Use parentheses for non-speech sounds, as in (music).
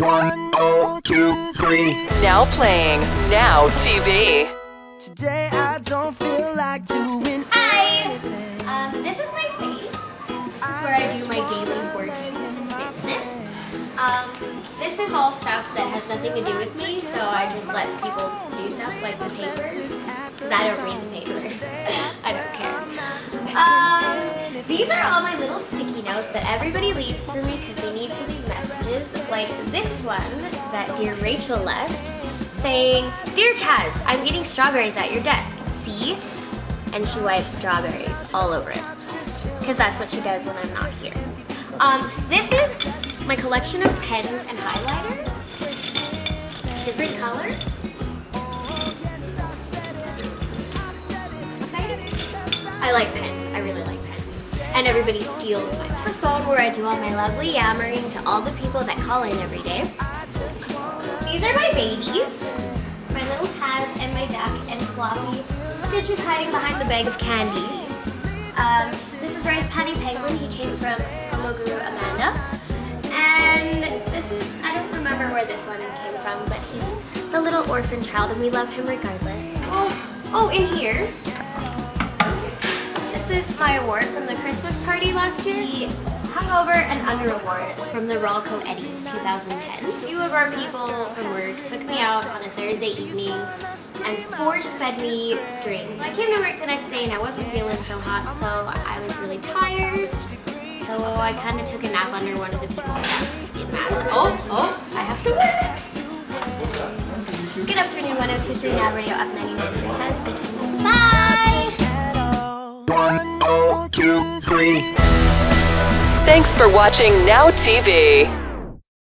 One, oh, two, three. Now playing Now TV. Today I don't feel like doing Hi! Um, this is my space. This is where I do my daily workings and business. Um, this is all stuff that has nothing to do with me, so I just let people do stuff like the papers. Because I don't read the paper. (laughs) I don't care. Um, these are all my little sticky notes that everybody leaves for me Like this one that dear Rachel left saying, Dear Taz, I'm getting strawberries at your desk. See? and she wiped strawberries all over it because that's what she does when I'm not here. Um, this is my collection of pens and highlighters, different colors. I like pens. And everybody steals my the phone where I do all my lovely yammering to all the people that call in every day. These are my babies. My little Taz and my duck and Floppy. Stitch is hiding behind the bag of candy. Um, this is Rice Patty Penguin. He came from Homo Guru Amanda. And this is, I don't remember where this one came from, but he's the little orphan child and we love him regardless. Oh, oh, in here. Award from the Christmas party last year. The Hungover and Under Award from the Ralco Eddies 2010. A few of our people from work took me out on a Thursday evening and force-fed me drinks. I came to work the next day and I wasn't feeling so hot, so I was really tired. So I kind of took a nap under one of the people's desks in. Oh, oh, I have to work. Good afternoon, 1023 Now Radio up 99 Test. Bye! Two, three. Thanks for watching Now TV.